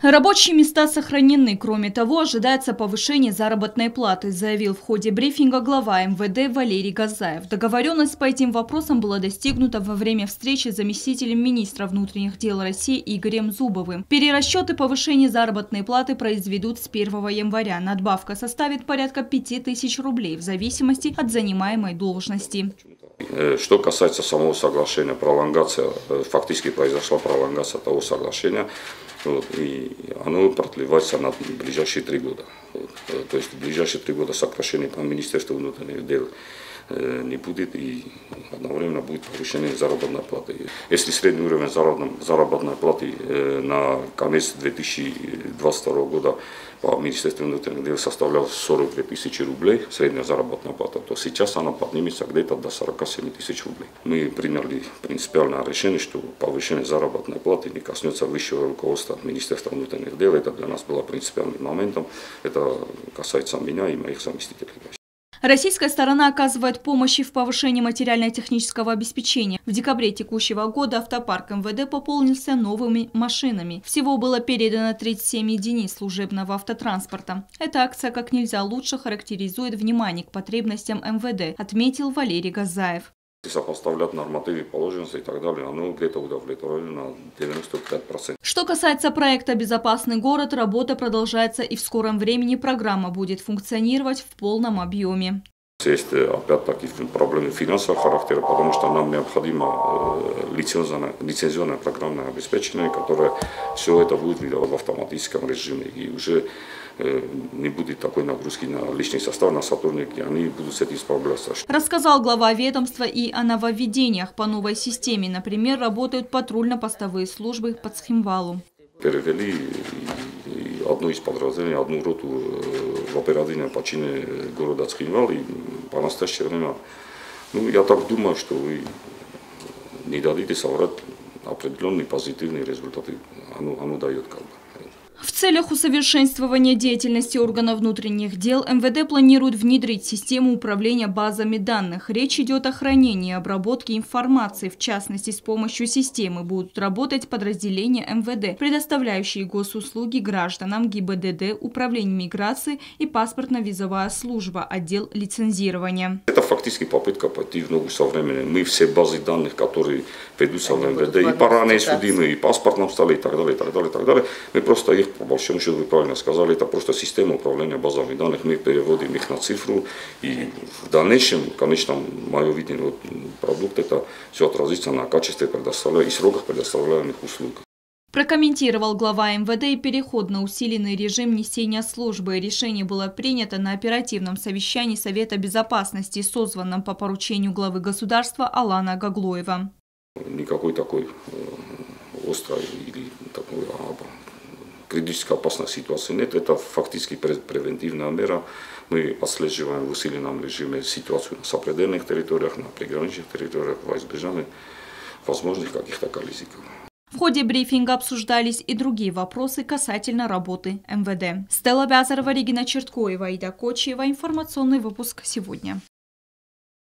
Рабочие места сохранены. Кроме того, ожидается повышение заработной платы, заявил в ходе брифинга глава МВД Валерий Газаев. Договоренность по этим вопросам была достигнута во время встречи с заместителем министра внутренних дел России Игорем Зубовым. Перерасчеты повышения заработной платы произведут с 1 января. Надбавка составит порядка 5000 рублей в зависимости от занимаемой должности. Э, что касается самого соглашения, пролонгация, э, фактически произошла пролонгация того соглашения, вот, и оно продлевается на ближайшие три года. Вот, э, то есть в ближайшие три года сокращение по Министерству внутренних дел Э, не будет и одновременно будет повышение заработной платы. Если средний уровень заработной платы э, на конец 2022 года по Министерству внутренних дел составлял 42 тысячи рублей, средняя заработная плата, то сейчас она поднимется где-то до 47 тысяч рублей. Мы приняли принципиальное решение, что повышение заработной платы не коснется высшего руководства Министерства внутренних дел. Это для нас было принципиальным моментом. Это касается меня и моих заместителей. Российская сторона оказывает помощь в повышении материально-технического обеспечения. В декабре текущего года автопарк МВД пополнился новыми машинами. Всего было передано 37 единиц служебного автотранспорта. Эта акция как нельзя лучше характеризует внимание к потребностям МВД, отметил Валерий Газаев. Сопоставлять нормативы положенности и так далее, оно где-то удовлетворено на 95%. Что касается проекта «Безопасный город», работа продолжается и в скором времени программа будет функционировать в полном объеме. Есть э, опять-таки проблемы финансового характера, потому что нам необходимо э, лицензионное, лицензионное программное обеспечение, которое все это будет в автоматическом режиме. И уже не будет такой нагрузки на личный состав, на сотрудники, они будут с этим справляться. Рассказал глава ведомства и о нововведениях по новой системе. Например, работают патрульно-постовые службы под Схимвалу. Перевели одну из подразделений, одну роту в оперативной почине города Цхинвал. И по настоящее время, ну, я так думаю, что вы не дадите соврать определенные позитивные результаты. Оно, оно дает как бы. В целях усовершенствования деятельности органов внутренних дел МВД планирует внедрить систему управления базами данных. Речь идет о хранении и обработке информации. В частности, с помощью системы будут работать подразделения МВД, предоставляющие госуслуги гражданам ГИБДД, Управление миграции и паспортно-визовая служба, отдел лицензирования. Это фактически попытка пойти в ногу со временем. Мы все базы данных, которые ведутся в МВД, и по ранее судимые, и паспортном столе, и так далее, и так далее, и так далее, мы просто их по большому счету, вы правильно сказали, это просто система управления базами данных. Мы переводим их на цифру, и в дальнейшем, конечно, мое видение, вот, продукт это все отразится на качестве предоставляемых и сроках предоставляемых услуг. Прокомментировал глава МВД и переход на усиленный режим несения службы. Решение было принято на оперативном совещании Совета безопасности, созванном по поручению главы государства Алана Гаглоева. Никакой такой э, острой или такой критически опасной ситуации нет. Это фактически превентивная мера. Мы отслеживаем в усиленном режиме ситуацию на сопредельных территориях, на приграничных территориях во избежание возможных каких-то коллизий. В ходе брифинга обсуждались и другие вопросы касательно работы МВД. Стелла Бязарова, Регина Черткоева, Ида Кочева. Информационный выпуск сегодня.